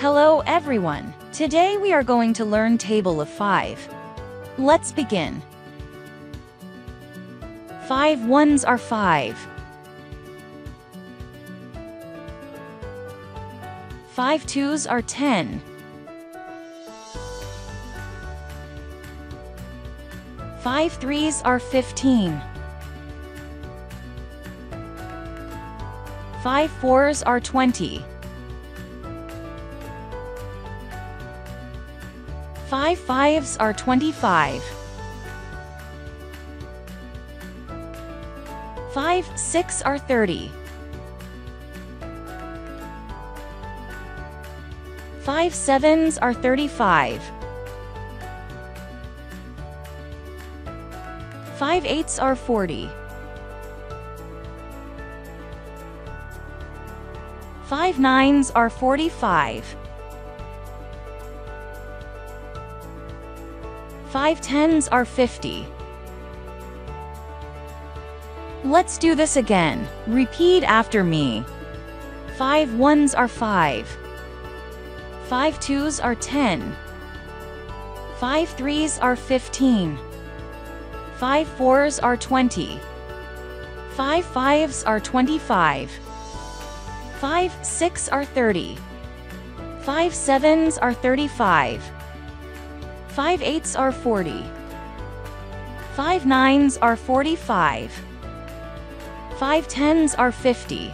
Hello everyone. Today we are going to learn table of 5. Let's begin. 5 ones are 5. 5 twos are 10. 5 threes are 15. 5 fours are 20. 5 fives are 25. 5 six are 30. 5 sevens are 35. 5 eights are 40. 5 nines are 45. 5 tens are 50. Let's do this again. Repeat after me. 5 ones are 5. 5 twos are 10. 5 threes are 15. 5 fours are 20. 5 fives are 25. 5 six are 30. 5 sevens are 35. 5 eights are 40. 5 nines are 45. 5 tens are 50.